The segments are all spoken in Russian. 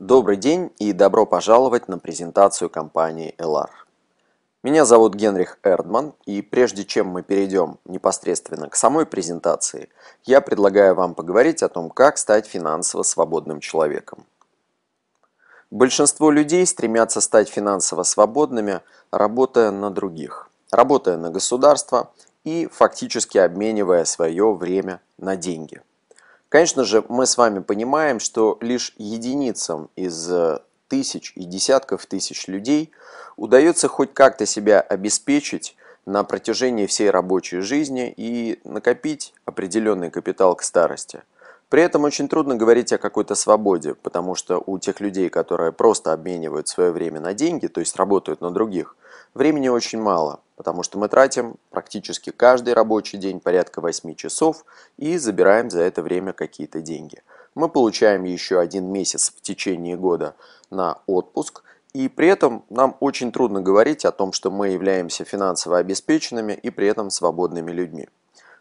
Добрый день и добро пожаловать на презентацию компании LR. Меня зовут Генрих Эрдман, и прежде чем мы перейдем непосредственно к самой презентации, я предлагаю вам поговорить о том, как стать финансово свободным человеком. Большинство людей стремятся стать финансово свободными, работая на других, работая на государство и фактически обменивая свое время на деньги – Конечно же, мы с вами понимаем, что лишь единицам из э, тысяч и десятков тысяч людей удается хоть как-то себя обеспечить на протяжении всей рабочей жизни и накопить определенный капитал к старости. При этом очень трудно говорить о какой-то свободе, потому что у тех людей, которые просто обменивают свое время на деньги, то есть работают на других, времени очень мало – потому что мы тратим практически каждый рабочий день порядка 8 часов и забираем за это время какие-то деньги. Мы получаем еще один месяц в течение года на отпуск, и при этом нам очень трудно говорить о том, что мы являемся финансово обеспеченными и при этом свободными людьми.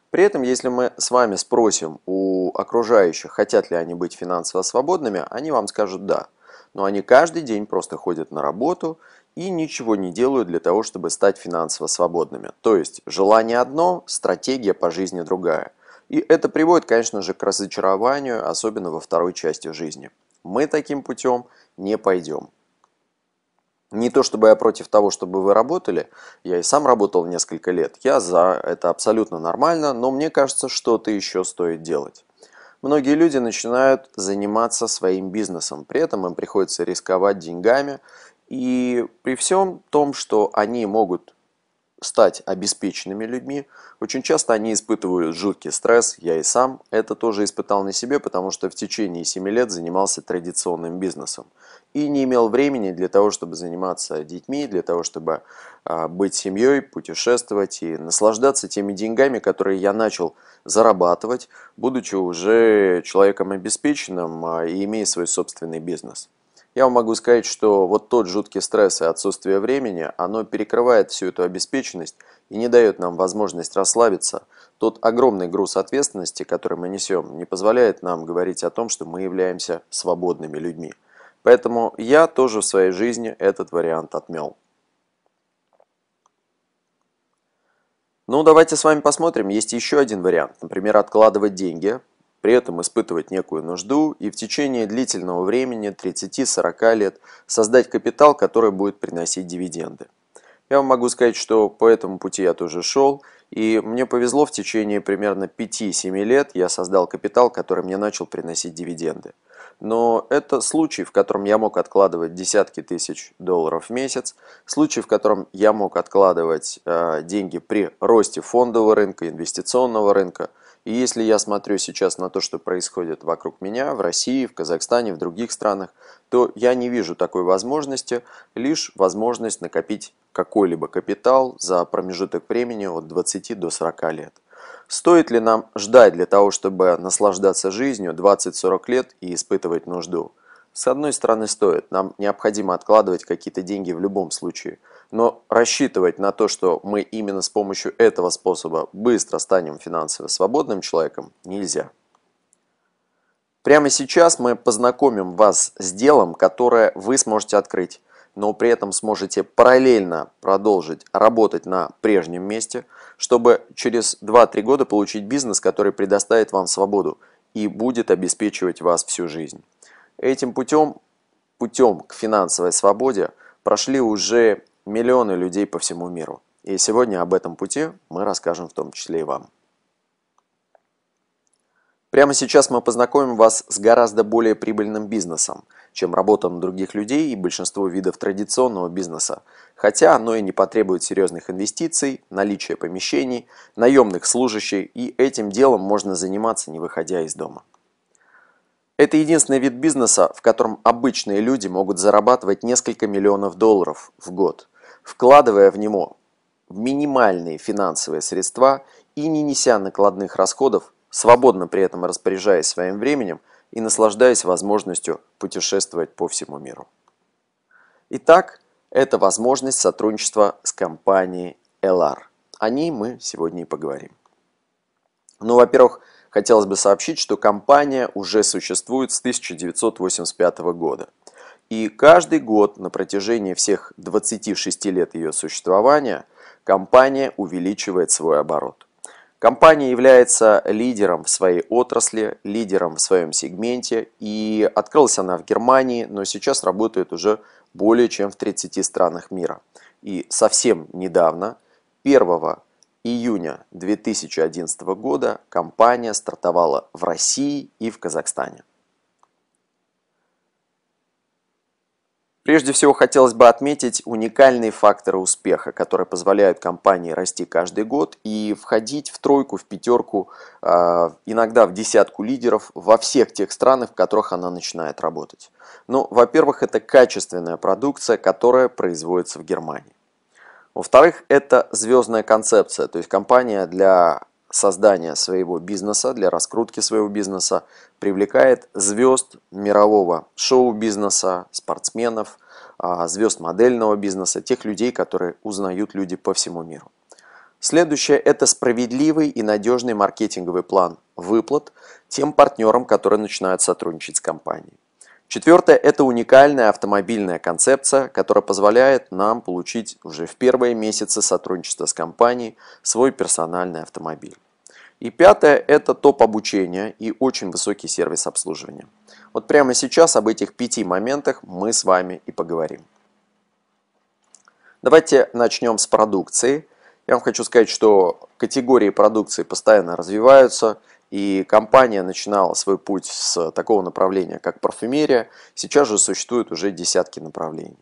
При этом, если мы с вами спросим у окружающих, хотят ли они быть финансово свободными, они вам скажут «да». Но они каждый день просто ходят на работу и ничего не делают для того, чтобы стать финансово свободными. То есть желание одно, стратегия по жизни другая. И это приводит, конечно же, к разочарованию, особенно во второй части жизни. Мы таким путем не пойдем. Не то чтобы я против того, чтобы вы работали, я и сам работал несколько лет, я за, это абсолютно нормально, но мне кажется, что-то еще стоит делать. Многие люди начинают заниматься своим бизнесом, при этом им приходится рисковать деньгами, и при всем том, что они могут стать обеспеченными людьми, очень часто они испытывают жуткий стресс, я и сам это тоже испытал на себе, потому что в течение 7 лет занимался традиционным бизнесом и не имел времени для того, чтобы заниматься детьми, для того, чтобы а, быть семьей, путешествовать и наслаждаться теми деньгами, которые я начал зарабатывать, будучи уже человеком обеспеченным а, и имея свой собственный бизнес. Я вам могу сказать, что вот тот жуткий стресс и отсутствие времени, оно перекрывает всю эту обеспеченность и не дает нам возможность расслабиться. Тот огромный груз ответственности, который мы несем, не позволяет нам говорить о том, что мы являемся свободными людьми. Поэтому я тоже в своей жизни этот вариант отмел. Ну, давайте с вами посмотрим. Есть еще один вариант. Например, откладывать деньги, при этом испытывать некую нужду и в течение длительного времени, 30-40 лет, создать капитал, который будет приносить дивиденды. Я вам могу сказать, что по этому пути я тоже шел, и мне повезло в течение примерно 5-7 лет я создал капитал, который мне начал приносить дивиденды. Но это случай, в котором я мог откладывать десятки тысяч долларов в месяц, случай, в котором я мог откладывать э, деньги при росте фондового рынка, инвестиционного рынка, и если я смотрю сейчас на то, что происходит вокруг меня, в России, в Казахстане, в других странах, то я не вижу такой возможности, лишь возможность накопить какой-либо капитал за промежуток времени от 20 до 40 лет. Стоит ли нам ждать для того, чтобы наслаждаться жизнью 20-40 лет и испытывать нужду? С одной стороны стоит, нам необходимо откладывать какие-то деньги в любом случае – но рассчитывать на то, что мы именно с помощью этого способа быстро станем финансово свободным человеком, нельзя. Прямо сейчас мы познакомим вас с делом, которое вы сможете открыть, но при этом сможете параллельно продолжить работать на прежнем месте, чтобы через 2-3 года получить бизнес, который предоставит вам свободу и будет обеспечивать вас всю жизнь. Этим путем, путем к финансовой свободе прошли уже миллионы людей по всему миру. И сегодня об этом пути мы расскажем в том числе и вам. Прямо сейчас мы познакомим вас с гораздо более прибыльным бизнесом, чем работа на других людей и большинство видов традиционного бизнеса, хотя оно и не потребует серьезных инвестиций, наличия помещений, наемных служащих, и этим делом можно заниматься, не выходя из дома. Это единственный вид бизнеса, в котором обычные люди могут зарабатывать несколько миллионов долларов в год – вкладывая в него минимальные финансовые средства и не неся накладных расходов, свободно при этом распоряжаясь своим временем и наслаждаясь возможностью путешествовать по всему миру. Итак, это возможность сотрудничества с компанией LR. О ней мы сегодня и поговорим. Ну, во-первых, хотелось бы сообщить, что компания уже существует с 1985 года – И каждый год на протяжении всех 26 лет ее существования компания увеличивает свой оборот. Компания является лидером в своей отрасли, лидером в своем сегменте, и открылась она в Германии, но сейчас работает уже более чем в 30 странах мира. И совсем недавно, 1 июня 2011 года, компания стартовала в России и в Казахстане. Прежде всего хотелось бы отметить уникальные факторы успеха, которые позволяют компании расти каждый год и входить в тройку, в пятерку, а, иногда в десятку лидеров во всех тех странах, в которых она начинает работать. Ну, во-первых, это качественная продукция, которая производится в Германии. Во-вторых, это звездная концепция, то есть компания для создания своего бизнеса, для раскрутки своего бизнеса привлекает звезд мирового шоу-бизнеса, спортсменов, а, звезд модельного бизнеса, тех людей, которые узнают люди по всему миру. Следующее – это справедливый и надежный маркетинговый план выплат тем партнерам, которые начинают сотрудничать с компанией. Четвертое – это уникальная автомобильная концепция, которая позволяет нам получить уже в первые месяцы сотрудничества с компанией свой персональный автомобиль. И пятое – это топ обучения и очень высокий сервис обслуживания. Вот прямо сейчас об этих пяти моментах мы с вами и поговорим. Давайте начнем с продукции. Я вам хочу сказать, что категории продукции постоянно развиваются, и компания начинала свой путь с такого направления, как парфюмерия. Сейчас же существует уже десятки направлений.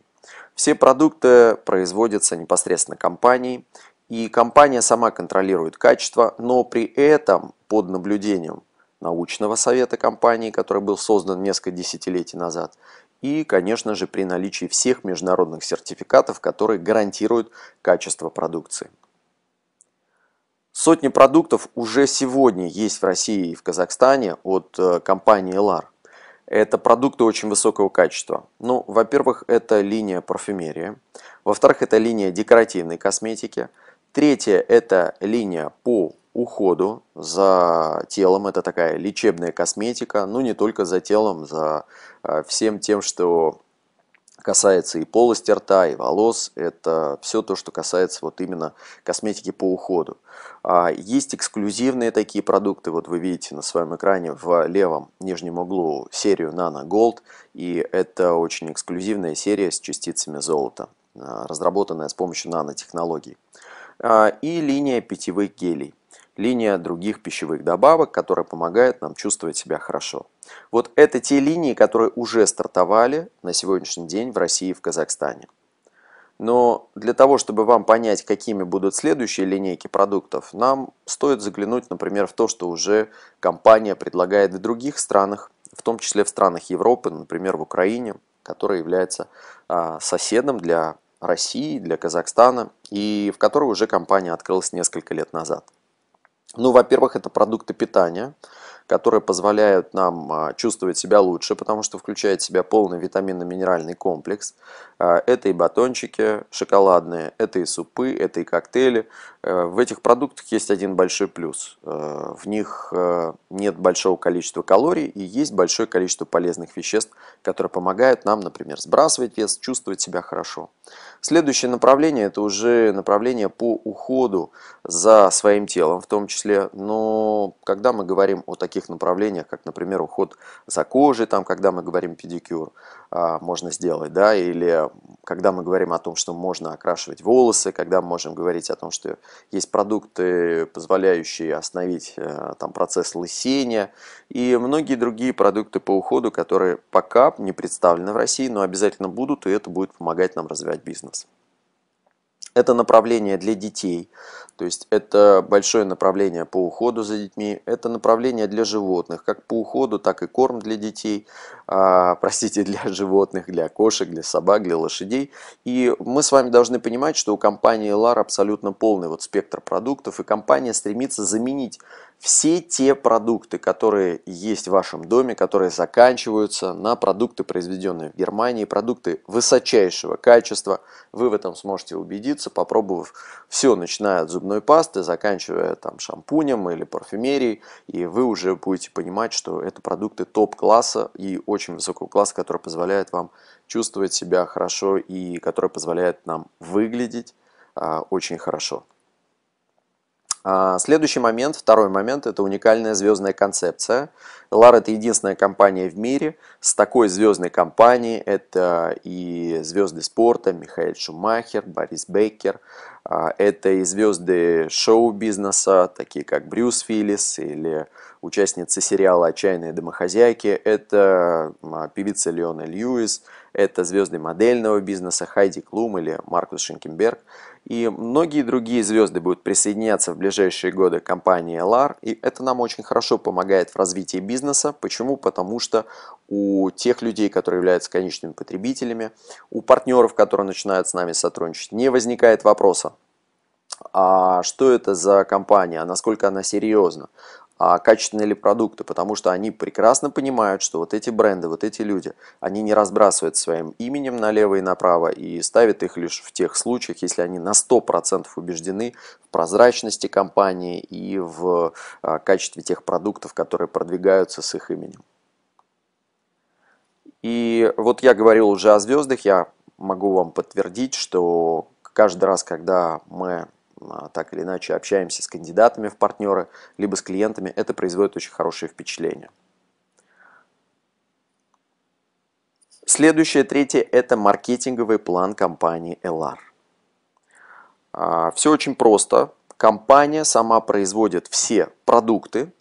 Все продукты производятся непосредственно компанией, и компания сама контролирует качество, но при этом под наблюдением научного совета компании, который был создан несколько десятилетий назад, и, конечно же, при наличии всех международных сертификатов, которые гарантируют качество продукции. Сотни продуктов уже сегодня есть в России и в Казахстане от э, компании LAR. Это продукты очень высокого качества. Ну, во-первых, это линия парфюмерии. Во-вторых, это линия декоративной косметики. Третье – это линия по уходу за телом. Это такая лечебная косметика. Ну, не только за телом, за э, всем тем, что касается и полости рта, и волос. Это все то, что касается вот именно косметики по уходу. А, есть эксклюзивные такие продукты. Вот вы видите на своем экране в левом нижнем углу серию Nano Gold. И это очень эксклюзивная серия с частицами золота, а, разработанная с помощью нанотехнологий. А, и линия питьевых гелей линия других пищевых добавок, которая помогает нам чувствовать себя хорошо. Вот это те линии, которые уже стартовали на сегодняшний день в России и в Казахстане. Но для того, чтобы вам понять, какими будут следующие линейки продуктов, нам стоит заглянуть, например, в то, что уже компания предлагает в других странах, в том числе в странах Европы, например, в Украине, которая является а, соседом для России, для Казахстана, и в которой уже компания открылась несколько лет назад. Ну, во-первых, это продукты питания, которые позволяют нам а, чувствовать себя лучше, потому что включает в себя полный витаминно-минеральный комплекс. А, это и батончики шоколадные, это и супы, это и коктейли. Э, в этих продуктах есть один большой плюс. Э, в них э, нет большого количества калорий и есть большое количество полезных веществ, которые помогают нам, например, сбрасывать вес, чувствовать себя хорошо. Следующее направление – это уже направление по уходу за своим телом в том числе. Но когда мы говорим о таких направлениях, как, например, уход за кожей, там, когда мы говорим педикюр, а, можно сделать, да, или когда мы говорим о том, что можно окрашивать волосы, когда мы можем говорить о том, что есть продукты, позволяющие остановить э, там, процесс лысения, и многие другие продукты по уходу, которые пока не представлены в России, но обязательно будут, и это будет помогать нам развивать бизнес. Это направление для детей, то есть это большое направление по уходу за детьми, это направление для животных, как по уходу, так и корм для детей, а, простите, для животных, для кошек, для собак, для лошадей. И мы с вами должны понимать, что у компании LAR абсолютно полный вот спектр продуктов, и компания стремится заменить все те продукты, которые есть в вашем доме, которые заканчиваются на продукты, произведенные в Германии, продукты высочайшего качества, вы в этом сможете убедиться, попробовав все, начиная от зубной пасты, заканчивая там шампунем или парфюмерией, и вы уже будете понимать, что это продукты топ-класса и очень высокого класса, который позволяет вам чувствовать себя хорошо и который позволяет нам выглядеть а, очень хорошо. А, следующий момент, второй момент, это уникальная звездная концепция. LAR это единственная компания в мире с такой звездной компанией. Это и звезды спорта, Михаил Шумахер, Борис Бейкер. А, это и звезды шоу-бизнеса, такие как Брюс Виллис или участницы сериала «Отчаянные домохозяйки». Это а, певица Леона Льюис, это звезды модельного бизнеса Хайди Клум или Маркус Шенкенберг. И многие другие звезды будут присоединяться в ближайшие годы к компании LR, и это нам очень хорошо помогает в развитии бизнеса. Почему? Потому что у тех людей, которые являются конечными потребителями, у партнеров, которые начинают с нами сотрудничать, не возникает вопроса, а что это за компания, насколько она серьезна, а качественные ли продукты, потому что они прекрасно понимают, что вот эти бренды, вот эти люди, они не разбрасывают своим именем налево и направо и ставят их лишь в тех случаях, если они на 100% убеждены в прозрачности компании и в а, качестве тех продуктов, которые продвигаются с их именем. И вот я говорил уже о звездах, я могу вам подтвердить, что каждый раз, когда мы так или иначе общаемся с кандидатами в партнеры, либо с клиентами, это производит очень хорошее впечатление. Следующее, третье, это маркетинговый план компании LR. А, Все очень просто. Компания сама производит все продукты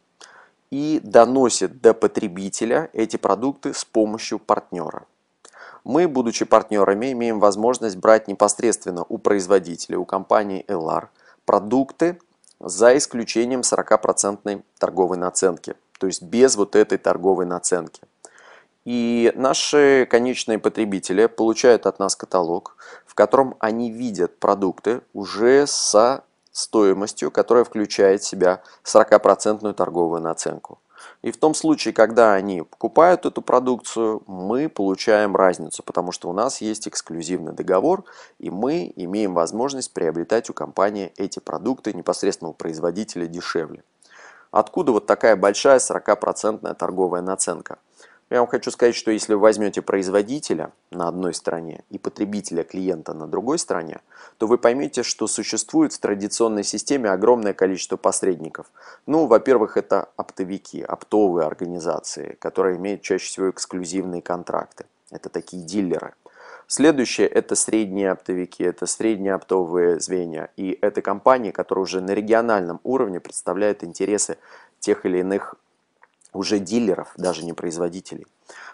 и доносит до потребителя эти продукты с помощью партнера. Мы, будучи партнерами, имеем возможность брать непосредственно у производителя, у компании LR, продукты за исключением 40% торговой наценки, то есть без вот этой торговой наценки. И наши конечные потребители получают от нас каталог, в котором они видят продукты уже со стоимостью, которая включает в себя 40% торговую наценку. И в том случае, когда они покупают эту продукцию, мы получаем разницу, потому что у нас есть эксклюзивный договор, и мы имеем возможность приобретать у компании эти продукты непосредственно у производителя дешевле. Откуда вот такая большая 40% торговая наценка? Я вам хочу сказать, что если вы возьмете производителя на одной стороне и потребителя клиента на другой стороне, то вы поймете, что существует в традиционной системе огромное количество посредников. Ну, во-первых, это оптовики, оптовые организации, которые имеют чаще всего эксклюзивные контракты. Это такие дилеры. Следующее – это средние оптовики, это средние оптовые звенья. И это компании, которые уже на региональном уровне представляют интересы тех или иных уже дилеров, даже не производителей.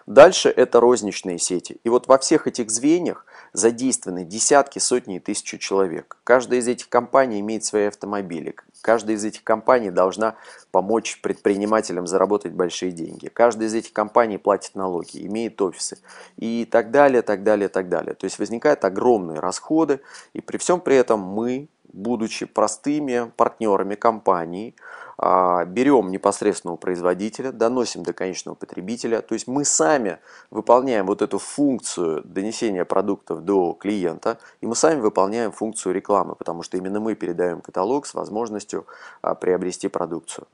Дальше это розничные сети. И вот во всех этих звеньях задействованы десятки, сотни и тысячи человек. Каждая из этих компаний имеет свои автомобили. Каждая из этих компаний должна помочь предпринимателям заработать большие деньги. Каждая из этих компаний платит налоги, имеет офисы и так далее, так далее, так далее. То есть возникают огромные расходы, и при всем при этом мы, будучи простыми партнерами компании, берем непосредственно у производителя, доносим до конечного потребителя. То есть мы сами выполняем вот эту функцию донесения продуктов до клиента, и мы сами выполняем функцию рекламы, потому что именно мы передаем каталог с возможностью а, приобрести продукцию.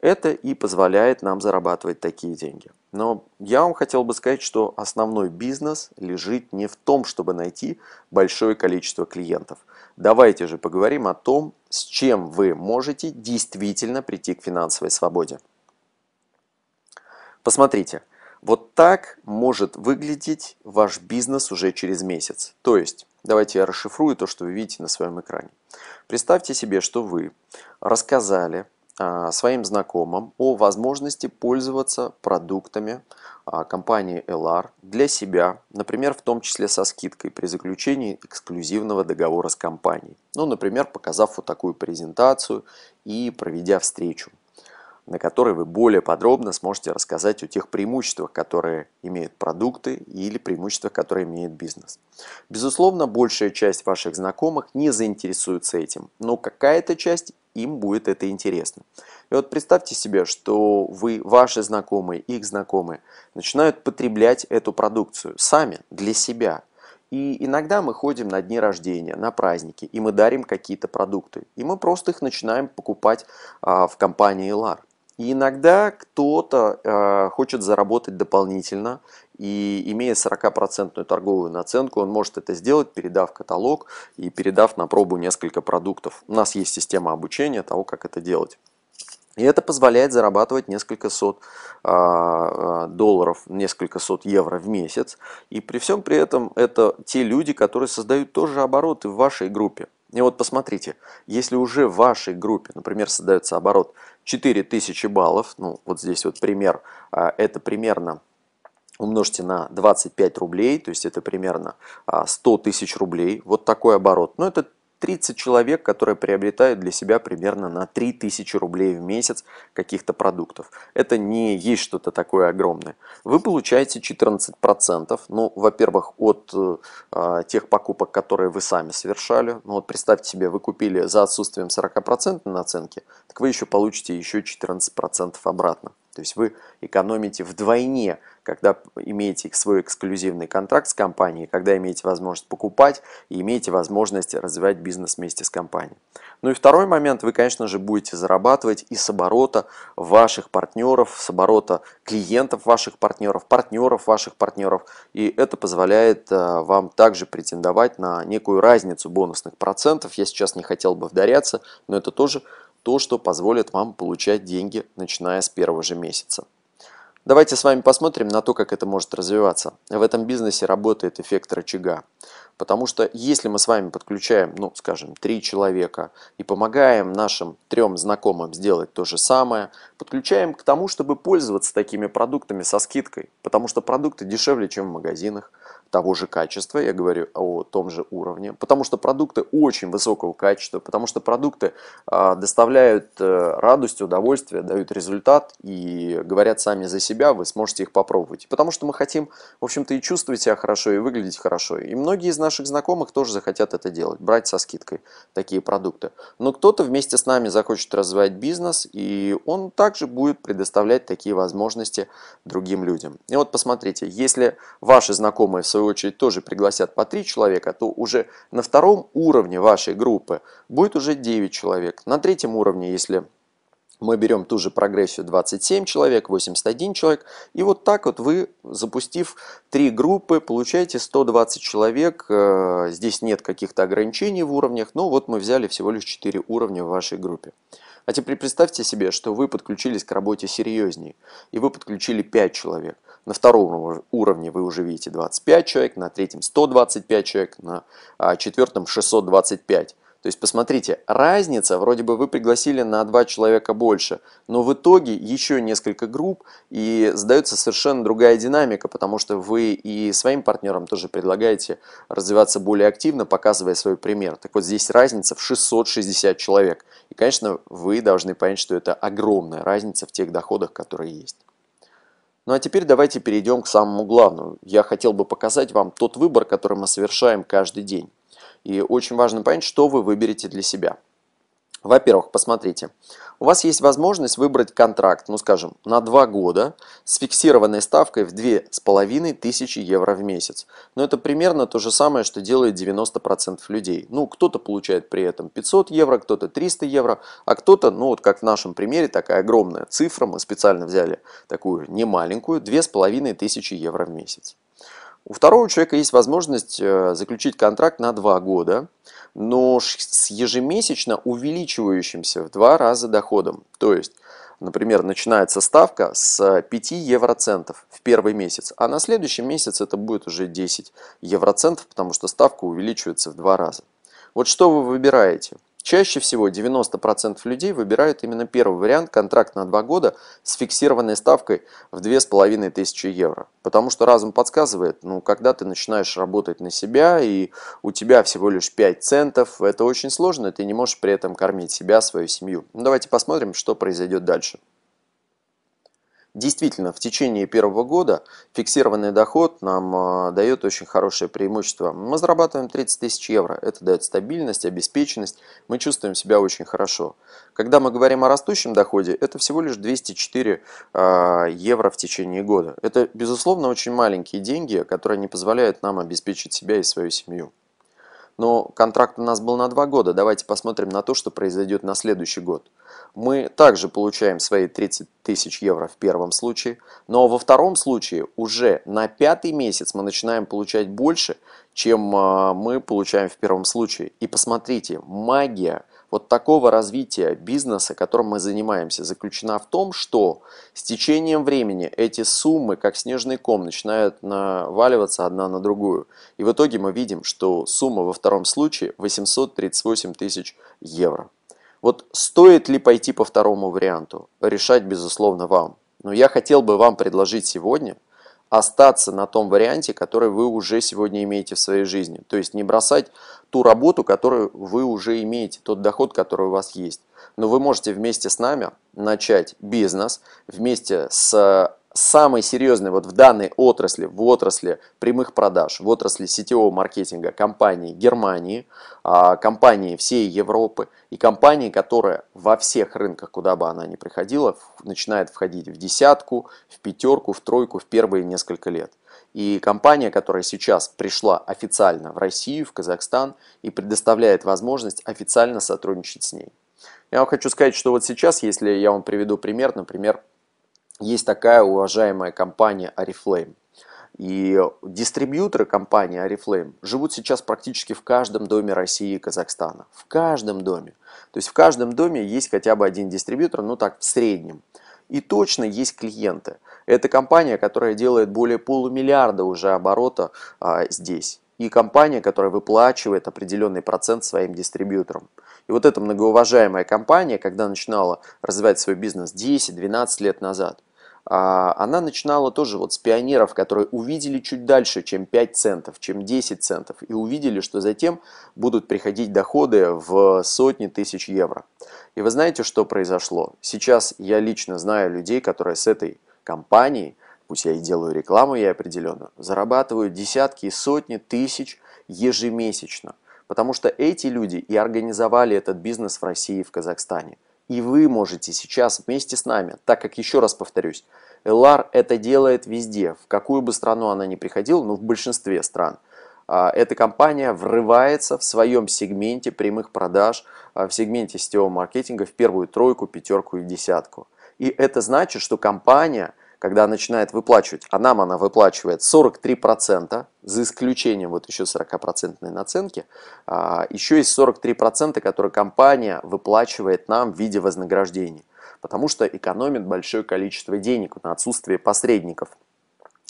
Это и позволяет нам зарабатывать такие деньги. Но я вам хотел бы сказать, что основной бизнес лежит не в том, чтобы найти большое количество клиентов. Давайте же поговорим о том, с чем вы можете действительно прийти к финансовой свободе. Посмотрите, вот так может выглядеть ваш бизнес уже через месяц. То есть, давайте я расшифрую то, что вы видите на своем экране. Представьте себе, что вы рассказали своим знакомым о возможности пользоваться продуктами а, компании LR для себя, например, в том числе со скидкой при заключении эксклюзивного договора с компанией. Ну, например, показав вот такую презентацию и проведя встречу на которой вы более подробно сможете рассказать о тех преимуществах, которые имеют продукты или преимуществах, которые имеет бизнес. Безусловно, большая часть ваших знакомых не заинтересуется этим, но какая-то часть им будет это интересно. И вот представьте себе, что вы, ваши знакомые, их знакомые начинают потреблять эту продукцию сами, для себя. И иногда мы ходим на дни рождения, на праздники, и мы дарим какие-то продукты. И мы просто их начинаем покупать а, в компании LAR. И иногда кто-то э, хочет заработать дополнительно, и имея 40% торговую наценку, он может это сделать, передав каталог и передав на пробу несколько продуктов. У нас есть система обучения того, как это делать. И это позволяет зарабатывать несколько сот э, долларов, несколько сот евро в месяц. И при всем при этом это те люди, которые создают тоже обороты в вашей группе. И вот посмотрите, если уже в вашей группе, например, создается оборот 4000 баллов, ну вот здесь вот пример, а, это примерно умножьте на 25 рублей, то есть это примерно 100 а, тысяч рублей, вот такой оборот. Но это 30 человек, которые приобретают для себя примерно на 3000 рублей в месяц каких-то продуктов. Это не есть что-то такое огромное. Вы получаете 14%, ну, во-первых, от э, тех покупок, которые вы сами совершали. Ну, вот представьте себе, вы купили за отсутствием 40% наценки, так вы еще получите еще 14% обратно. То есть вы экономите вдвойне, когда имеете свой эксклюзивный контракт с компанией, когда имеете возможность покупать и имеете возможность развивать бизнес вместе с компанией. Ну и второй момент, вы, конечно же, будете зарабатывать и с оборота ваших партнеров, с оборота клиентов ваших партнеров, партнеров ваших партнеров. И это позволяет э, вам также претендовать на некую разницу бонусных процентов. Я сейчас не хотел бы вдаряться, но это тоже то, что позволит вам получать деньги, начиная с первого же месяца. Давайте с вами посмотрим на то, как это может развиваться. В этом бизнесе работает эффект рычага. Потому что если мы с вами подключаем, ну, скажем, три человека и помогаем нашим трем знакомым сделать то же самое, подключаем к тому, чтобы пользоваться такими продуктами со скидкой. Потому что продукты дешевле, чем в магазинах того же качества, я говорю о том же уровне, потому что продукты очень высокого качества, потому что продукты э, доставляют э, радость, удовольствие, дают результат и говорят сами за себя, вы сможете их попробовать. Потому что мы хотим, в общем-то, и чувствовать себя хорошо, и выглядеть хорошо. И многие из наших знакомых тоже захотят это делать, брать со скидкой такие продукты. Но кто-то вместе с нами захочет развивать бизнес, и он также будет предоставлять такие возможности другим людям. И вот посмотрите, если ваши знакомые в свою свою очередь тоже пригласят по 3 человека, то уже на втором уровне вашей группы будет уже 9 человек. На третьем уровне, если мы берем ту же прогрессию 27 человек, 81 человек, и вот так вот вы, запустив три группы, получаете 120 человек. Э, здесь нет каких-то ограничений в уровнях, но вот мы взяли всего лишь 4 уровня в вашей группе. А теперь представьте себе, что вы подключились к работе серьезнее, и вы подключили 5 человек. На втором уровне вы уже видите 25 человек, на третьем 125 человек, на а, четвертом 625. То есть, посмотрите, разница, вроде бы вы пригласили на два человека больше, но в итоге еще несколько групп, и сдается совершенно другая динамика, потому что вы и своим партнерам тоже предлагаете развиваться более активно, показывая свой пример. Так вот, здесь разница в 660 человек. И, конечно, вы должны понять, что это огромная разница в тех доходах, которые есть. Ну а теперь давайте перейдем к самому главному. Я хотел бы показать вам тот выбор, который мы совершаем каждый день. И очень важно понять, что вы выберете для себя. Во-первых, посмотрите, у вас есть возможность выбрать контракт, ну скажем, на 2 года с фиксированной ставкой в 2500 евро в месяц. Но это примерно то же самое, что делает 90% людей. Ну, кто-то получает при этом 500 евро, кто-то 300 евро, а кто-то, ну вот как в нашем примере, такая огромная цифра, мы специально взяли такую немаленькую, 2500 евро в месяц. У второго человека есть возможность э, заключить контракт на 2 года, но с ежемесячно увеличивающимся в два раза доходом. То есть, например, начинается ставка с 5 евроцентов в первый месяц, а на следующий месяц это будет уже 10 евроцентов, потому что ставка увеличивается в два раза. Вот что вы выбираете – Чаще всего 90% людей выбирают именно первый вариант, контракт на 2 года с фиксированной ставкой в 2500 евро. Потому что разум подсказывает, ну, когда ты начинаешь работать на себя, и у тебя всего лишь 5 центов, это очень сложно, ты не можешь при этом кормить себя, свою семью. Ну, давайте посмотрим, что произойдет дальше. Действительно, в течение первого года фиксированный доход нам э, дает очень хорошее преимущество. Мы зарабатываем 30 тысяч евро. Это дает стабильность, обеспеченность. Мы чувствуем себя очень хорошо. Когда мы говорим о растущем доходе, это всего лишь 204 э, евро в течение года. Это, безусловно, очень маленькие деньги, которые не позволяют нам обеспечить себя и свою семью. Но контракт у нас был на два года. Давайте посмотрим на то, что произойдет на следующий год. Мы также получаем свои 30 тысяч евро в первом случае, но во втором случае уже на пятый месяц мы начинаем получать больше, чем а, мы получаем в первом случае. И посмотрите, магия вот такого развития бизнеса, которым мы занимаемся, заключена в том, что с течением времени эти суммы, как снежный ком, начинают наваливаться одна на другую. И в итоге мы видим, что сумма во втором случае 838 тысяч евро. Вот стоит ли пойти по второму варианту? Решать, безусловно, вам. Но я хотел бы вам предложить сегодня – остаться на том варианте, который вы уже сегодня имеете в своей жизни. То есть не бросать ту работу, которую вы уже имеете, тот доход, который у вас есть. Но вы можете вместе с нами начать бизнес, вместе с самый серьезный вот в данной отрасли, в отрасли прямых продаж, в отрасли сетевого маркетинга компании Германии, а, компании всей Европы и компании, которая во всех рынках, куда бы она ни приходила, начинает входить в десятку, в пятерку, в тройку в первые несколько лет. И компания, которая сейчас пришла официально в Россию, в Казахстан и предоставляет возможность официально сотрудничать с ней. Я вам хочу сказать, что вот сейчас, если я вам приведу пример, например, есть такая уважаемая компания Oriflame. И дистрибьюторы компании Oriflame живут сейчас практически в каждом доме России и Казахстана. В каждом доме. То есть в каждом доме есть хотя бы один дистрибьютор, ну так в среднем. И точно есть клиенты. Это компания, которая делает более полумиллиарда уже оборота а, здесь. И компания, которая выплачивает определенный процент своим дистрибьюторам. И вот эта многоуважаемая компания, когда начинала развивать свой бизнес 10-12 лет назад – она начинала тоже вот с пионеров, которые увидели чуть дальше, чем 5 центов, чем 10 центов, и увидели, что затем будут приходить доходы в сотни тысяч евро. И вы знаете, что произошло? Сейчас я лично знаю людей, которые с этой компанией, пусть я и делаю рекламу я определенно, зарабатывают десятки и сотни тысяч ежемесячно. Потому что эти люди и организовали этот бизнес в России и в Казахстане. И вы можете сейчас вместе с нами, так как, еще раз повторюсь, LR это делает везде, в какую бы страну она ни приходила, ну в большинстве стран. А, эта компания врывается в своем сегменте прямых продаж, а, в сегменте сетевого маркетинга в первую тройку, пятерку и десятку. И это значит, что компания когда начинает выплачивать, а нам она выплачивает 43%, за исключением вот еще 40% наценки, а, еще есть 43%, которые компания выплачивает нам в виде вознаграждений, потому что экономит большое количество денег на отсутствие посредников.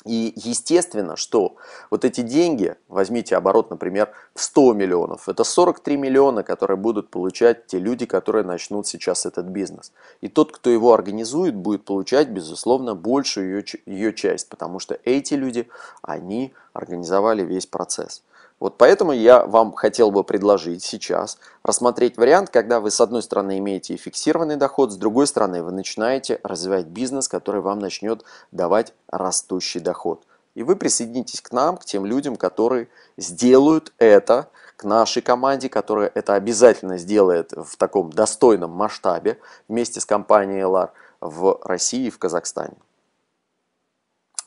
И естественно, что вот эти деньги, возьмите оборот, например, в 100 миллионов, это 43 миллиона, которые будут получать те люди, которые начнут сейчас этот бизнес. И тот, кто его организует, будет получать, безусловно, большую ее, ее часть, потому что эти люди, они организовали весь процесс. Вот поэтому я вам хотел бы предложить сейчас рассмотреть вариант, когда вы с одной стороны имеете фиксированный доход, с другой стороны вы начинаете развивать бизнес, который вам начнет давать растущий доход. И вы присоединитесь к нам, к тем людям, которые сделают это, к нашей команде, которая это обязательно сделает в таком достойном масштабе вместе с компанией LR в России и в Казахстане.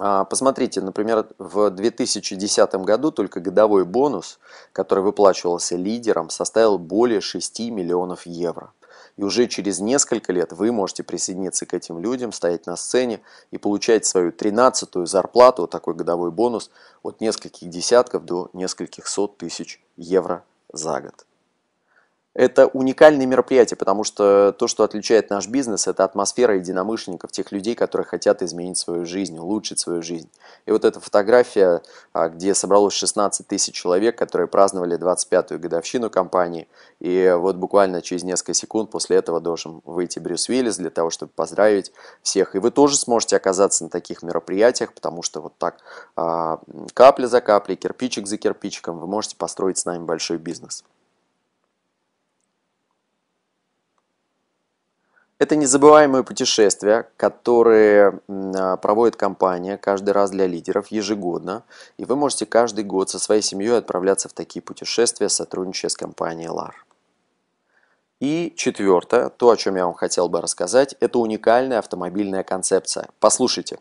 А, посмотрите, например, в 2010 году только годовой бонус, который выплачивался лидерам, составил более 6 миллионов евро. И уже через несколько лет вы можете присоединиться к этим людям, стоять на сцене и получать свою 13-ю зарплату, такой годовой бонус, от нескольких десятков до нескольких сот тысяч евро за год. Это уникальное мероприятие, потому что то, что отличает наш бизнес, это атмосфера единомышленников, тех людей, которые хотят изменить свою жизнь, улучшить свою жизнь. И вот эта фотография, а, где собралось 16 тысяч человек, которые праздновали 25-ю годовщину компании, и вот буквально через несколько секунд после этого должен выйти Брюс Уиллис для того, чтобы поздравить всех. И вы тоже сможете оказаться на таких мероприятиях, потому что вот так а, капля за каплей, кирпичик за кирпичиком вы можете построить с нами большой бизнес. Это незабываемые путешествия, которые а, проводит компания каждый раз для лидеров ежегодно. И вы можете каждый год со своей семьей отправляться в такие путешествия, сотрудничая с компанией LAR. И четвертое, то, о чем я вам хотел бы рассказать, это уникальная автомобильная концепция. Послушайте,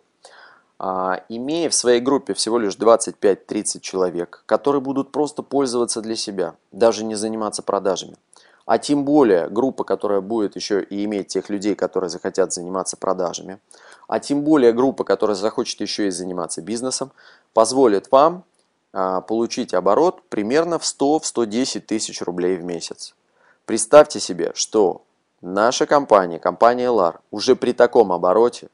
а, имея в своей группе всего лишь 25-30 человек, которые будут просто пользоваться для себя, даже не заниматься продажами, а тем более группа, которая будет еще и иметь тех людей, которые захотят заниматься продажами, а тем более группа, которая захочет еще и заниматься бизнесом, позволит вам а, получить оборот примерно в 100-110 тысяч рублей в месяц. Представьте себе, что наша компания, компания LAR, уже при таком обороте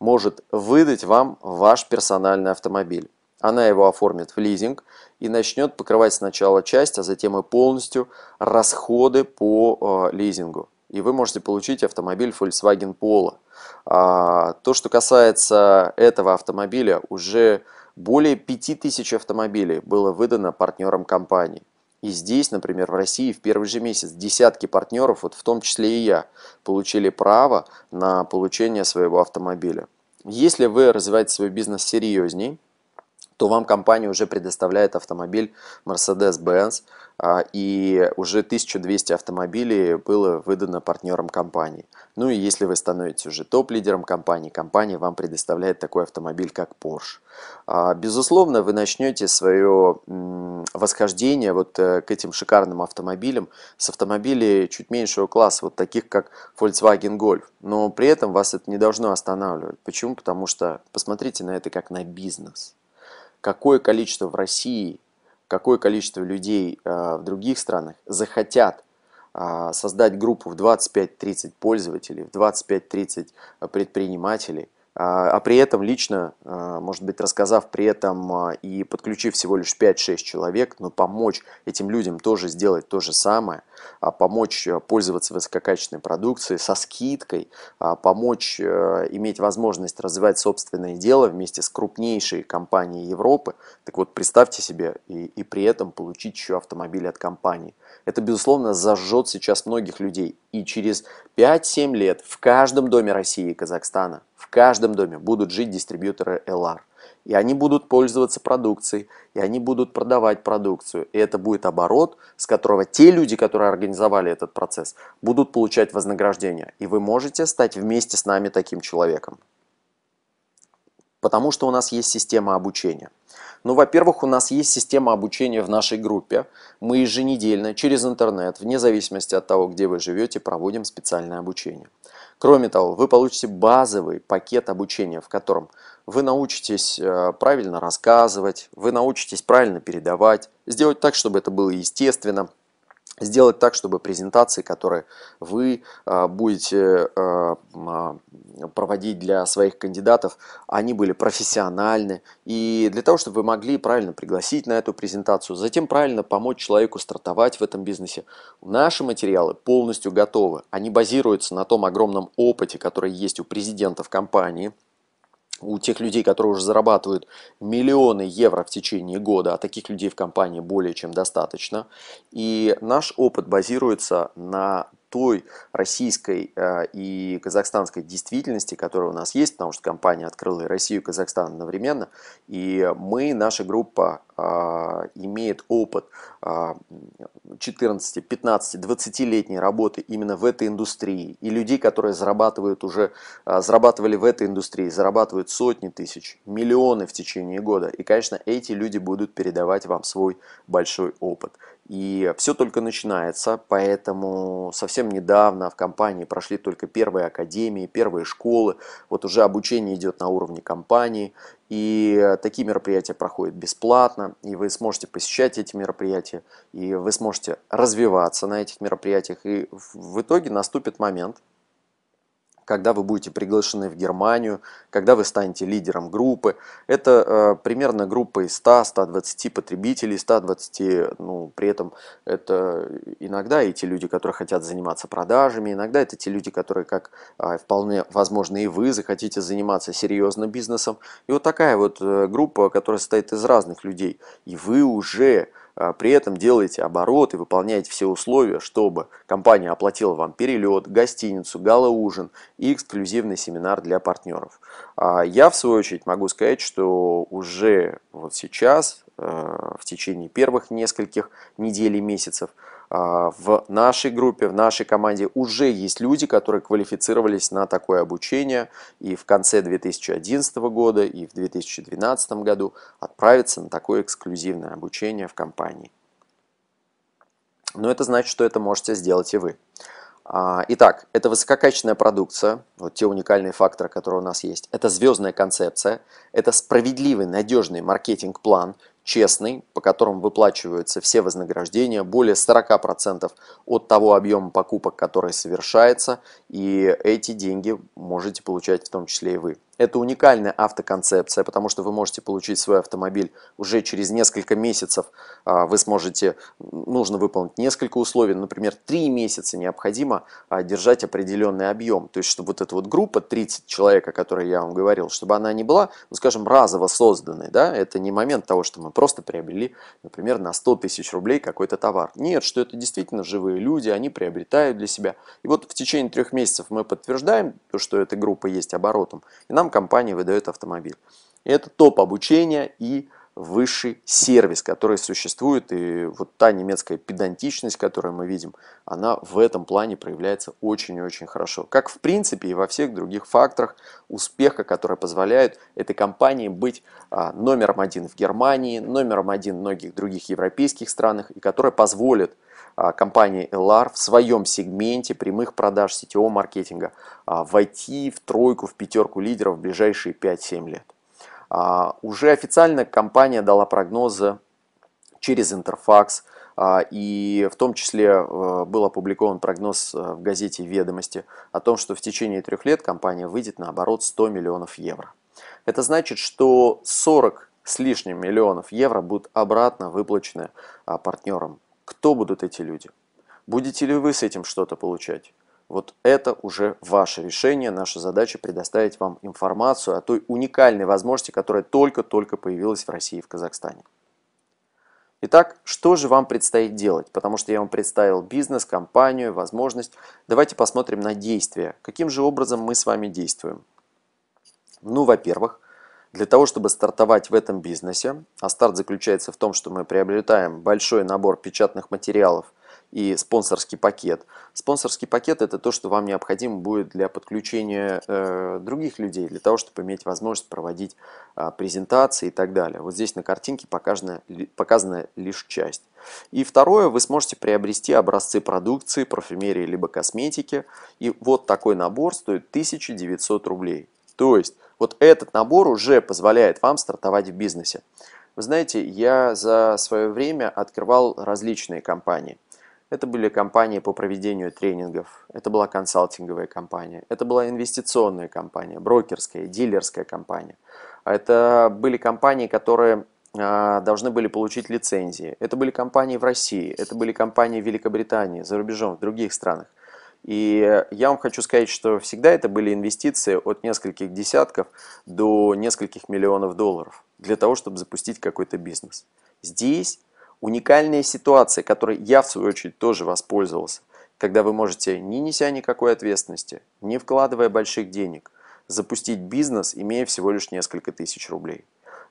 может выдать вам ваш персональный автомобиль. Она его оформит в лизинг и начнет покрывать сначала часть, а затем и полностью расходы по э, лизингу. И вы можете получить автомобиль Volkswagen Polo. А, то, что касается этого автомобиля, уже более 5000 автомобилей было выдано партнерам компании. И здесь, например, в России в первый же месяц десятки партнеров, вот в том числе и я, получили право на получение своего автомобиля. Если вы развиваете свой бизнес серьезней, то вам компания уже предоставляет автомобиль Mercedes-Benz, а, и уже 1200 автомобилей было выдано партнерам компании. Ну и если вы становитесь уже топ-лидером компании, компания вам предоставляет такой автомобиль, как Porsche. А, безусловно, вы начнете свое восхождение вот э, к этим шикарным автомобилям с автомобилей чуть меньшего класса, вот таких как Volkswagen Golf. Но при этом вас это не должно останавливать. Почему? Потому что посмотрите на это как на бизнес какое количество в России, какое количество людей э, в других странах захотят э, создать группу в 25-30 пользователей, в 25-30 предпринимателей, а, а при этом лично, а, может быть, рассказав при этом а, и подключив всего лишь 5-6 человек, но помочь этим людям тоже сделать то же самое, помочь пользоваться высококачественной продукцией со скидкой, помочь иметь возможность развивать собственное дело вместе с крупнейшей компанией Европы, так вот представьте себе и, и при этом получить еще автомобиль от компании. Это, безусловно, зажжет сейчас многих людей. И через 5-7 лет в каждом доме России и Казахстана в каждом доме будут жить дистрибьюторы LR. И они будут пользоваться продукцией, и они будут продавать продукцию. И это будет оборот, с которого те люди, которые организовали этот процесс, будут получать вознаграждение. И вы можете стать вместе с нами таким человеком. Потому что у нас есть система обучения. Ну, во-первых, у нас есть система обучения в нашей группе. Мы еженедельно через интернет, вне зависимости от того, где вы живете, проводим специальное обучение. Кроме того, вы получите базовый пакет обучения, в котором вы научитесь э, правильно рассказывать, вы научитесь правильно передавать, сделать так, чтобы это было естественно, сделать так, чтобы презентации, которые вы а, будете а, а, проводить для своих кандидатов, они были профессиональны. И для того, чтобы вы могли правильно пригласить на эту презентацию, затем правильно помочь человеку стартовать в этом бизнесе, наши материалы полностью готовы. Они базируются на том огромном опыте, который есть у президентов компании – у тех людей, которые уже зарабатывают миллионы евро в течение года, а таких людей в компании более чем достаточно. И наш опыт базируется на той российской э, и казахстанской действительности, которая у нас есть, потому что компания открыла и Россию, и Казахстан одновременно, и мы, наша группа э, имеет опыт 14, 15, 20-летней работы именно в этой индустрии, и людей, которые зарабатывают уже, э, зарабатывали в этой индустрии, зарабатывают сотни тысяч, миллионы в течение года, и, конечно, эти люди будут передавать вам свой большой опыт. И все только начинается, поэтому совсем недавно в компании прошли только первые академии, первые школы. Вот уже обучение идет на уровне компании. И такие мероприятия проходят бесплатно, и вы сможете посещать эти мероприятия, и вы сможете развиваться на этих мероприятиях. И в итоге наступит момент, когда вы будете приглашены в Германию, когда вы станете лидером группы. Это э, примерно группа из 100-120 потребителей, 120, ну, при этом это иногда и те люди, которые хотят заниматься продажами, иногда это те люди, которые, как э, вполне возможно и вы, захотите заниматься серьезным бизнесом. И вот такая вот э, группа, которая состоит из разных людей. И вы уже при этом делаете оборот и выполняете все условия, чтобы компания оплатила вам перелет, гостиницу, гала-ужин и эксклюзивный семинар для партнеров. А я, в свою очередь, могу сказать, что уже вот сейчас, э, в течение первых нескольких недель и месяцев, а, в нашей группе, в нашей команде уже есть люди, которые квалифицировались на такое обучение и в конце 2011 года и в 2012 году отправятся на такое эксклюзивное обучение в компании. Но это значит, что это можете сделать и вы. А, итак, это высококачественная продукция, вот те уникальные факторы, которые у нас есть. Это звездная концепция, это справедливый, надежный маркетинг-план, честный, по которому выплачиваются все вознаграждения, более 40% от того объема покупок, который совершается, и эти деньги можете получать в том числе и вы. Это уникальная автоконцепция, потому что вы можете получить свой автомобиль уже через несколько месяцев. А, вы сможете, нужно выполнить несколько условий, например, 3 месяца необходимо а, держать определенный объем. То есть, чтобы вот эта вот группа 30 человек, о которой я вам говорил, чтобы она не была, ну, скажем, разово созданной. Да? Это не момент того, что мы просто приобрели, например, на 100 тысяч рублей какой-то товар. Нет, что это действительно живые люди, они приобретают для себя. И вот в течение трех месяцев мы подтверждаем, что эта группа есть оборотом, и нам компания выдает автомобиль. Это топ обучения и высший сервис, который существует. И вот та немецкая педантичность, которую мы видим, она в этом плане проявляется очень и очень хорошо. Как в принципе и во всех других факторах успеха, которые позволяют этой компании быть а, номером один в Германии, номером один в многих других европейских странах, и которые позволят а, компании LR в своем сегменте прямых продаж сетевого маркетинга а, войти в тройку, в пятерку лидеров в ближайшие 5-7 лет. А, уже официально компания дала прогнозы через Интерфакс, и в том числе э, был опубликован прогноз э, в газете «Ведомости» о том, что в течение трех лет компания выйдет на оборот 100 миллионов евро. Это значит, что 40 с лишним миллионов евро будут обратно выплачены партнерам кто будут эти люди? Будете ли вы с этим что-то получать? Вот это уже ваше решение. Наша задача предоставить вам информацию о той уникальной возможности, которая только-только появилась в России и в Казахстане. Итак, что же вам предстоит делать? Потому что я вам представил бизнес, компанию, возможность. Давайте посмотрим на действия. Каким же образом мы с вами действуем? Ну, во-первых, для того, чтобы стартовать в этом бизнесе, а старт заключается в том, что мы приобретаем большой набор печатных материалов и спонсорский пакет. Спонсорский пакет это то, что вам необходимо будет для подключения э, других людей, для того, чтобы иметь возможность проводить э, презентации и так далее. Вот здесь на картинке показана, показана лишь часть. И второе, вы сможете приобрести образцы продукции, парфюмерии либо косметики. И вот такой набор стоит 1900 рублей. То есть вот этот набор уже позволяет вам стартовать в бизнесе. Вы знаете, я за свое время открывал различные компании. Это были компании по проведению тренингов, это была консалтинговая компания, это была инвестиционная компания, брокерская, дилерская компания. Это были компании, которые а, должны были получить лицензии. Это были компании в России, это были компании в Великобритании, за рубежом, в других странах. И я вам хочу сказать, что всегда это были инвестиции от нескольких десятков до нескольких миллионов долларов для того, чтобы запустить какой-то бизнес. Здесь уникальная ситуация, которой я в свою очередь тоже воспользовался, когда вы можете, не неся никакой ответственности, не вкладывая больших денег, запустить бизнес, имея всего лишь несколько тысяч рублей.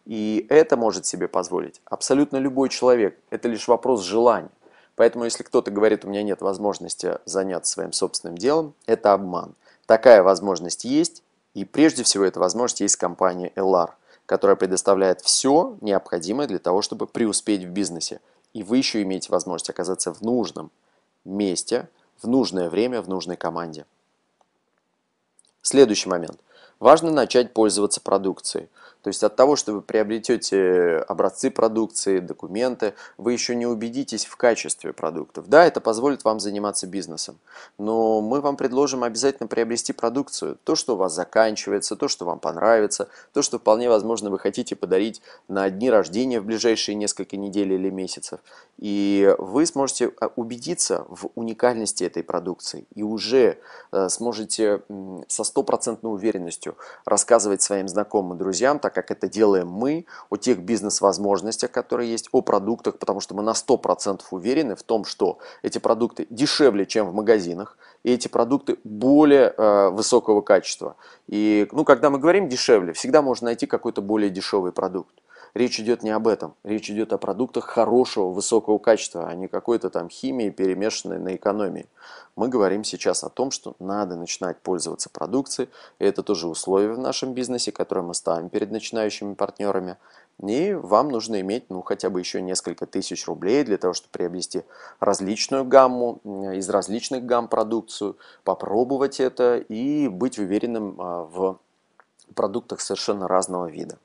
И это может себе позволить абсолютно любой человек. Это лишь вопрос желания. Поэтому, если кто-то говорит, у меня нет возможности заняться своим собственным делом, это обман. Такая возможность есть, и прежде всего эта возможность есть компания LR, которая предоставляет все необходимое для того, чтобы преуспеть в бизнесе. И вы еще имеете возможность оказаться в нужном месте, в нужное время, в нужной команде. Следующий момент. Важно начать пользоваться продукцией. То есть от того, что вы приобретете образцы продукции, документы, вы еще не убедитесь в качестве продуктов. Да, это позволит вам заниматься бизнесом, но мы вам предложим обязательно приобрести продукцию. То, что у вас заканчивается, то, что вам понравится, то, что вполне возможно вы хотите подарить на дни рождения в ближайшие несколько недель или месяцев. И вы сможете а, убедиться в уникальности этой продукции и уже э, сможете со стопроцентной уверенностью рассказывать своим знакомым друзьям, так как это делаем мы, о тех бизнес-возможностях, которые есть, о продуктах, потому что мы на 100% уверены в том, что эти продукты дешевле, чем в магазинах, и эти продукты более э, высокого качества. И ну, когда мы говорим дешевле, всегда можно найти какой-то более дешевый продукт. Речь идет не об этом. Речь идет о продуктах хорошего, высокого качества, а не какой-то там химии, перемешанной на экономии. Мы говорим сейчас о том, что надо начинать пользоваться продукцией. И это тоже условие в нашем бизнесе, которое мы ставим перед начинающими партнерами. И вам нужно иметь ну, хотя бы еще несколько тысяч рублей для того, чтобы приобрести различную гамму, из различных гамм продукцию, попробовать это и быть уверенным а, в продуктах совершенно разного вида.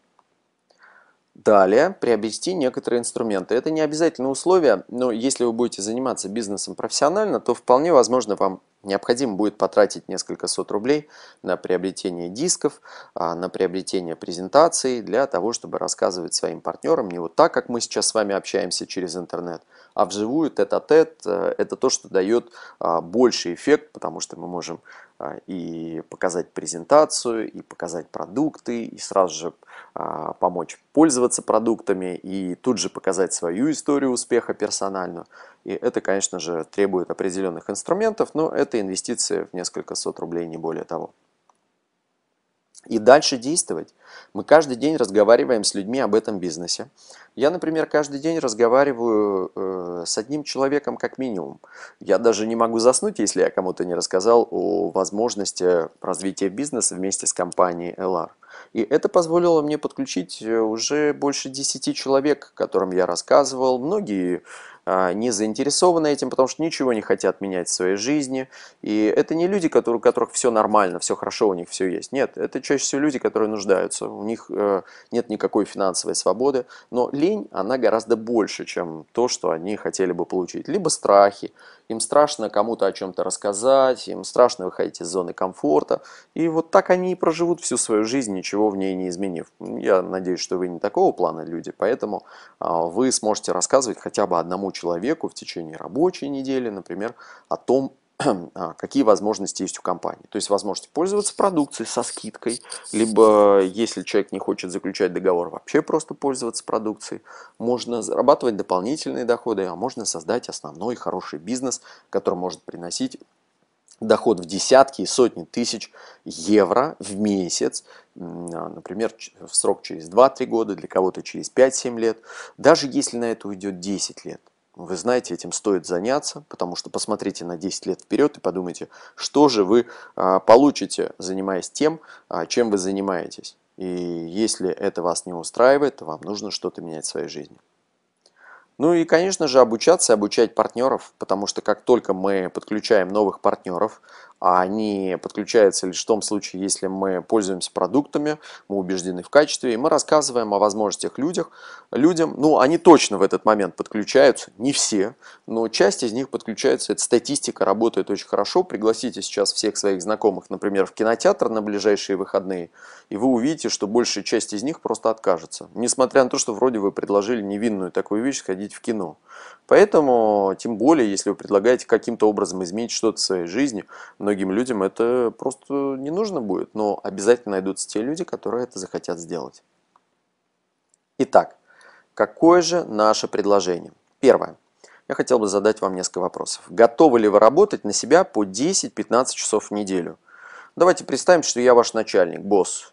Далее, приобрести некоторые инструменты. Это не обязательное условие, но если вы будете заниматься бизнесом профессионально, то вполне возможно вам необходимо будет потратить несколько сот рублей на приобретение дисков, а, на приобретение презентаций для того, чтобы рассказывать своим партнерам не вот так, как мы сейчас с вами общаемся через интернет, а вживую тет-а-тет. -тет, это то, что дает а, больший эффект, потому что мы можем а, и показать презентацию, и показать продукты, и сразу же а, помочь пользоваться продуктами, и тут же показать свою историю успеха персональную. И это, конечно же, требует определенных инструментов, но это инвестиции в несколько сот рублей, не более того. И дальше действовать. Мы каждый день разговариваем с людьми об этом бизнесе. Я, например, каждый день разговариваю э, с одним человеком как минимум. Я даже не могу заснуть, если я кому-то не рассказал о возможности развития бизнеса вместе с компанией LR. И это позволило мне подключить э, уже больше 10 человек, которым я рассказывал. Многие не заинтересованы этим, потому что ничего не хотят менять в своей жизни. И это не люди, у которых все нормально, все хорошо, у них все есть. Нет, это чаще всего люди, которые нуждаются. У них э, нет никакой финансовой свободы. Но лень, она гораздо больше, чем то, что они хотели бы получить. Либо страхи. Им страшно кому-то о чем-то рассказать, им страшно выходить из зоны комфорта. И вот так они и проживут всю свою жизнь, ничего в ней не изменив. Я надеюсь, что вы не такого плана люди, поэтому а, вы сможете рассказывать хотя бы одному человеку в течение рабочей недели, например, о том, какие возможности есть у компании. То есть возможность пользоваться продукцией со скидкой, либо если человек не хочет заключать договор, вообще просто пользоваться продукцией. Можно зарабатывать дополнительные доходы, а можно создать основной хороший бизнес, который может приносить доход в десятки и сотни тысяч евро в месяц, а, например, в срок через 2-3 года, для кого-то через 5-7 лет, даже если на это уйдет 10 лет. Вы знаете, этим стоит заняться, потому что посмотрите на 10 лет вперед и подумайте, что же вы а, получите, занимаясь тем, а, чем вы занимаетесь. И если это вас не устраивает, то вам нужно что-то менять в своей жизни. Ну и, конечно же, обучаться обучать партнеров, потому что как только мы подключаем новых партнеров, а они подключаются лишь в том случае, если мы пользуемся продуктами, мы убеждены в качестве, и мы рассказываем о возможностях людях, людям. Ну, они точно в этот момент подключаются, не все, но часть из них подключается. Эта статистика работает очень хорошо. Пригласите сейчас всех своих знакомых, например, в кинотеатр на ближайшие выходные, и вы увидите, что большая часть из них просто откажется. Несмотря на то, что вроде вы предложили невинную такую вещь, сходить в кино. Поэтому, тем более, если вы предлагаете каким-то образом изменить что-то в своей жизни, многим людям это просто не нужно будет, но обязательно найдутся те люди, которые это захотят сделать. Итак, какое же наше предложение? Первое. Я хотел бы задать вам несколько вопросов. Готовы ли вы работать на себя по 10-15 часов в неделю? Давайте представим, что я ваш начальник, босс.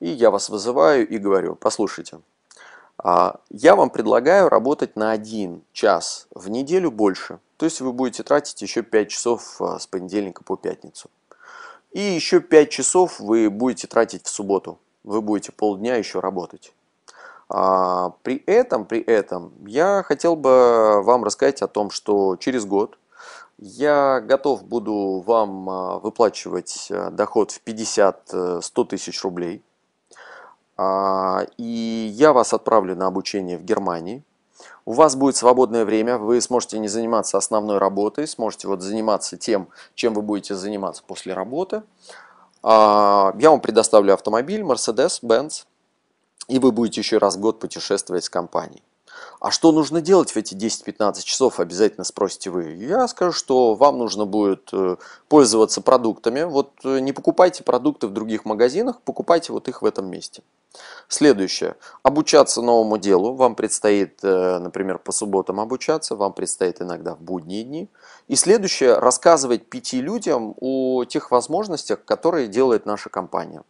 И я вас вызываю и говорю, послушайте, я вам предлагаю работать на один час в неделю больше. То есть вы будете тратить еще 5 часов а, с понедельника по пятницу. И еще 5 часов вы будете тратить в субботу. Вы будете полдня еще работать. А, при этом, при этом я хотел бы вам рассказать о том, что через год я готов буду вам выплачивать доход в 50-100 тысяч рублей. А, и я вас отправлю на обучение в Германии. У вас будет свободное время, вы сможете не заниматься основной работой, сможете вот заниматься тем, чем вы будете заниматься после работы. А, я вам предоставлю автомобиль Mercedes-Benz, и вы будете еще раз в год путешествовать с компанией. А что нужно делать в эти 10-15 часов, обязательно спросите вы. Я скажу, что вам нужно будет э, пользоваться продуктами. Вот э, не покупайте продукты в других магазинах, покупайте вот их в этом месте. Следующее. Обучаться новому делу. Вам предстоит, э, например, по субботам обучаться, вам предстоит иногда в будние дни. И следующее. Рассказывать пяти людям о тех возможностях, которые делает наша компания.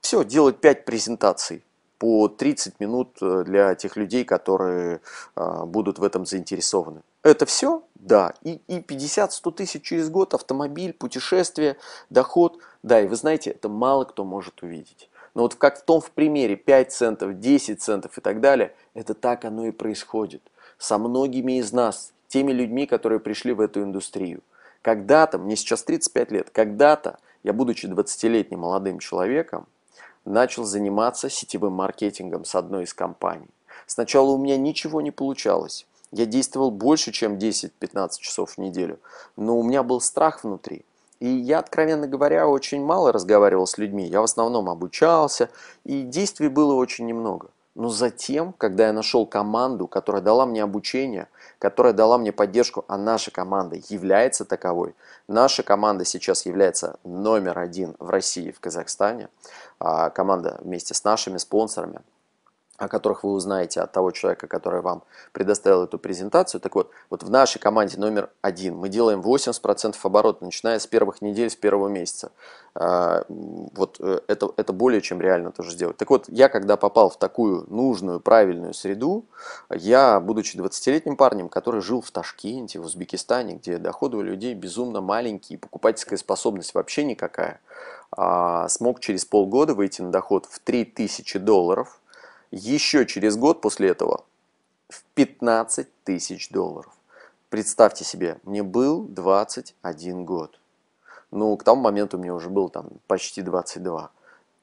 Все, делать пять презентаций по 30 минут э, для тех людей, которые э, будут в этом заинтересованы. Это все? Да. И, и 50-100 тысяч через год, автомобиль, путешествие, доход. Да, и вы знаете, это мало кто может увидеть. Но вот как в том в примере 5 центов, 10 центов и так далее, это так оно и происходит. Со многими из нас, теми людьми, которые пришли в эту индустрию. Когда-то, мне сейчас 35 лет, когда-то я, будучи 20-летним молодым человеком, начал заниматься сетевым маркетингом с одной из компаний. Сначала у меня ничего не получалось. Я действовал больше, чем 10-15 часов в неделю, но у меня был страх внутри. И я, откровенно говоря, очень мало разговаривал с людьми. Я в основном обучался, и действий было очень немного. Но затем, когда я нашел команду, которая дала мне обучение, которая дала мне поддержку, а наша команда является таковой, наша команда сейчас является номер один в России, в Казахстане, а команда вместе с нашими спонсорами, о которых вы узнаете от того человека, который вам предоставил эту презентацию. Так вот, вот в нашей команде номер один мы делаем 80% оборота, начиная с первых недель, с первого месяца. А, вот э, это, это более чем реально тоже сделать. Так вот, я когда попал в такую нужную, правильную среду, я, будучи 20-летним парнем, который жил в Ташкенте, в Узбекистане, где доходы у людей безумно маленькие, покупательская способность вообще никакая, а, смог через полгода выйти на доход в 3000 долларов – еще через год после этого в 15 тысяч долларов. Представьте себе, мне был 21 год. Ну, к тому моменту мне уже было там почти 22.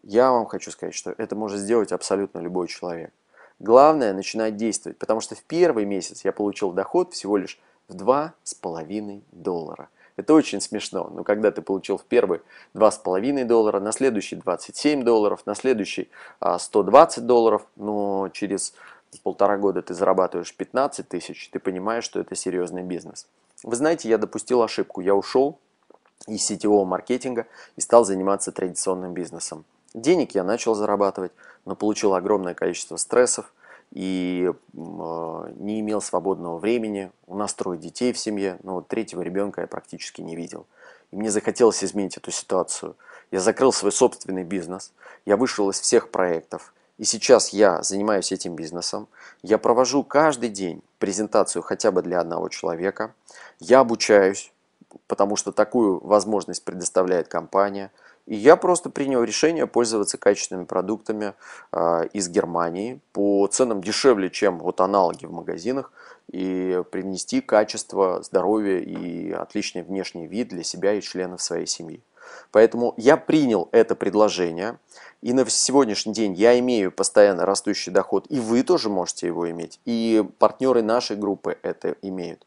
Я вам хочу сказать, что это может сделать абсолютно любой человек. Главное начинать действовать, потому что в первый месяц я получил доход всего лишь в 2,5 доллара. Это очень смешно. Но когда ты получил в первый 2,5 доллара, на следующий 27 долларов, на следующий 120 а, долларов, но через полтора года ты зарабатываешь 15 тысяч, ты понимаешь, что это серьезный бизнес. Вы знаете, я допустил ошибку. Я ушел из сетевого маркетинга и стал заниматься традиционным бизнесом. Денег я начал зарабатывать, но получил огромное количество стрессов, и э, не имел свободного времени. У нас трое детей в семье, но вот третьего ребенка я практически не видел. И мне захотелось изменить эту ситуацию. Я закрыл свой собственный бизнес, я вышел из всех проектов. И сейчас я занимаюсь этим бизнесом. Я провожу каждый день презентацию хотя бы для одного человека. Я обучаюсь, потому что такую возможность предоставляет компания – и я просто принял решение пользоваться качественными продуктами э, из Германии по ценам дешевле, чем вот аналоги в магазинах, и привнести качество, здоровье и отличный внешний вид для себя и членов своей семьи. Поэтому я принял это предложение, и на сегодняшний день я имею постоянно растущий доход, и вы тоже можете его иметь, и партнеры нашей группы это имеют.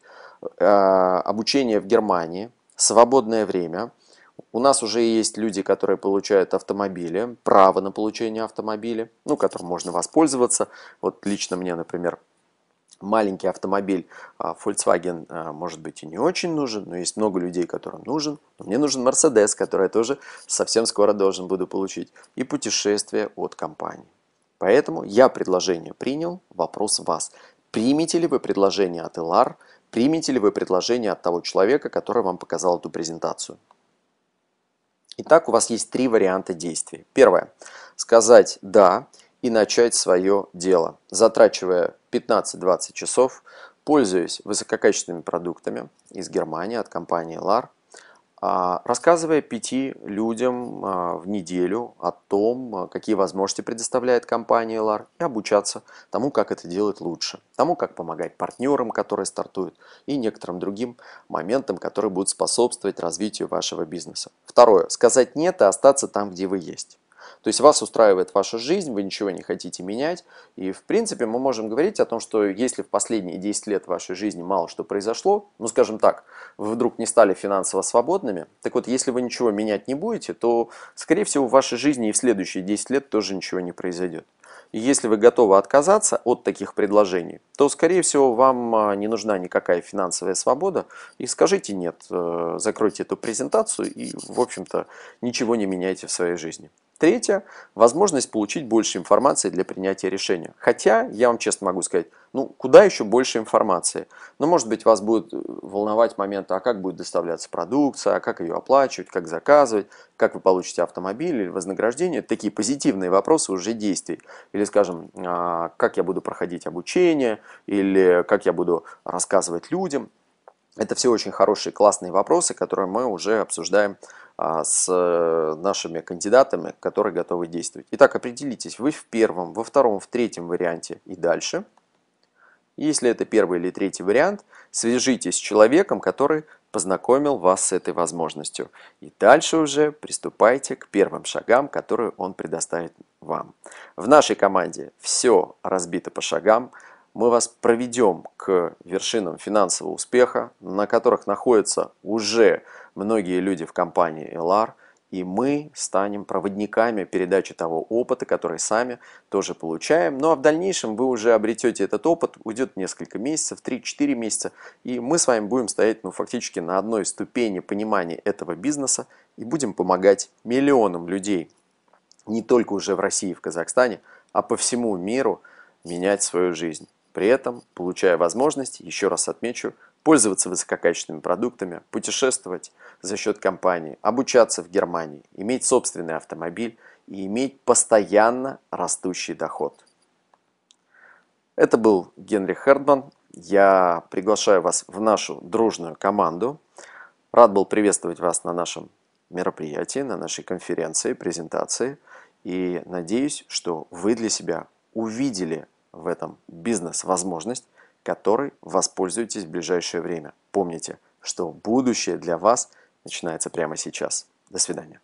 Э, обучение в Германии, свободное время – у нас уже есть люди, которые получают автомобили, право на получение автомобиля, ну, которым можно воспользоваться. Вот лично мне, например, маленький автомобиль а, Volkswagen а, может быть и не очень нужен, но есть много людей, которым нужен. Но мне нужен Mercedes, который я тоже совсем скоро должен буду получить. И путешествие от компании. Поэтому я предложение принял, вопрос вас. Примете ли вы предложение от LR, примете ли вы предложение от того человека, который вам показал эту презентацию? Итак, у вас есть три варианта действий. Первое. Сказать «да» и начать свое дело, затрачивая 15-20 часов, пользуясь высококачественными продуктами из Германии от компании LAR – рассказывая пяти людям а, в неделю о том, а, какие возможности предоставляет компания LAR, и обучаться тому, как это делать лучше, тому, как помогать партнерам, которые стартуют, и некоторым другим моментам, которые будут способствовать развитию вашего бизнеса. Второе. Сказать «нет» и остаться там, где вы есть. То есть вас устраивает ваша жизнь, вы ничего не хотите менять. И в принципе мы можем говорить о том, что если в последние 10 лет вашей жизни мало что произошло, ну скажем так, вы вдруг не стали финансово свободными, так вот если вы ничего менять не будете, то скорее всего в вашей жизни и в следующие 10 лет тоже ничего не произойдет. И если вы готовы отказаться от таких предложений, то, скорее всего, вам а, не нужна никакая финансовая свобода. И скажите «нет», э, закройте эту презентацию и, в общем-то, ничего не меняйте в своей жизни. Третье – возможность получить больше информации для принятия решения. Хотя, я вам честно могу сказать, ну, куда еще больше информации? Ну, может быть, вас будет волновать момент, а как будет доставляться продукция, а как ее оплачивать, как заказывать, как вы получите автомобиль или вознаграждение. Такие позитивные вопросы уже действий. Или, скажем, а, как я буду проходить обучение, или как я буду рассказывать людям. Это все очень хорошие, классные вопросы, которые мы уже обсуждаем с э, нашими кандидатами, которые готовы действовать. Итак, определитесь, вы в первом, во втором, в третьем варианте и дальше. Если это первый или третий вариант, свяжитесь с человеком, который познакомил вас с этой возможностью. И дальше уже приступайте к первым шагам, которые он предоставит вам. В нашей команде все разбито по шагам. Мы вас проведем к вершинам финансового успеха, на которых находятся уже многие люди в компании LR, и мы станем проводниками передачи того опыта, который сами тоже получаем. Ну а в дальнейшем вы уже обретете этот опыт, уйдет несколько месяцев, 3-4 месяца, и мы с вами будем стоять ну, фактически на одной ступени понимания этого бизнеса и будем помогать миллионам людей, не только уже в России и в Казахстане, а по всему миру менять свою жизнь. При этом, получая возможность, еще раз отмечу, пользоваться высококачественными продуктами, путешествовать за счет компании, обучаться в Германии, иметь собственный автомобиль и иметь постоянно растущий доход. Это был Генри Хердман. Я приглашаю вас в нашу дружную команду. Рад был приветствовать вас на нашем мероприятии, на нашей конференции, презентации. И надеюсь, что вы для себя увидели в этом бизнес-возможность, которой воспользуетесь в ближайшее время. Помните, что будущее для вас начинается прямо сейчас. До свидания.